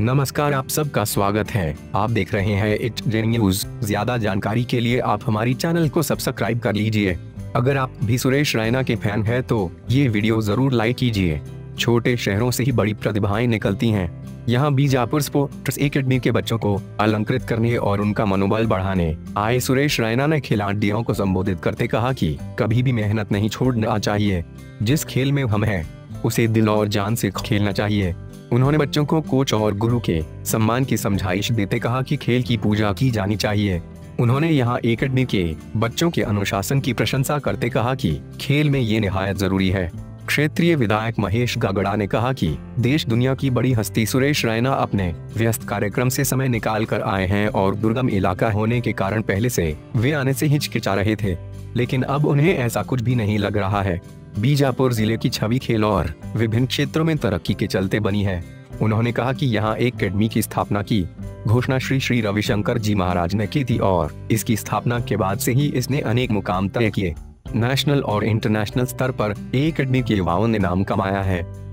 नमस्कार, आप सबका स्वागत है। आप देख रहे हैं इट न्यूज़ ज़्यादा जानकारी के लिए आप हमारी चैनल को सब्सक्राइब कर लीजिए। अगर आप भी सुरेश रैना के फ़ैन हैं तो ये वीडियो ज़रूर लाइक कीजिए। छोटे शहरों से ही बड़ी प्रतिभाएँ निकलती हैं। यहाँ बीजापुर स्पोर्ट्स एकेडमी के बच्चों को अलंकृत करने और उनका मनोबल बढ़ाने। आए सुरेश रैना ने खिलाड़ियों को संबोधित करते कहा कि, कभी भी मेहनत नहीं छोड़ना चाहिए। जिस खेल में हम हैं, उसे दिल और जान से खेलना चाहिए। उन्होंने बच्चों को कोच और गुरु के सम्मान की समझाइश देते कहा कि खेल की पूजा की जानी चाहिए। उन्होंने यहाँ एकेडमी के बच्चों के अनुशासन की प्रशंसा करते कहा कि, खेल में ये निहायत ज़रूरी है। क्षेत्रीय विधायक महेश गागड़ा ने कहा कि देश दुनिया की बड़ी हस्ती सुरेश रैना अपने व्यस्त कार्यक्रम से समय निकाल कर आए हैं और दुर्गम इलाका होने के कारण पहले से वे आने से हिचकिचा रहे थे। लेकिन अब उन्हें ऐसा कुछ भी नहीं लग रहा है। बीजापुर ज़िले की छवि खेल और विभिन्न क्षेत्रों में तरक्की के चलते बनी है। उन्होंने कहा कि यहाँ एक अकेडमी की स्थापना की। घोषणा श्री श्री रविशंकर जी महाराज ने की थी और इसकी स्थापना के बाद से ही इसने अनेक मुकाम तय किए। नेशनल और इंटरनेशनल स्तर पर एक अकेडमी के युवाओं ने नाम कमाया है।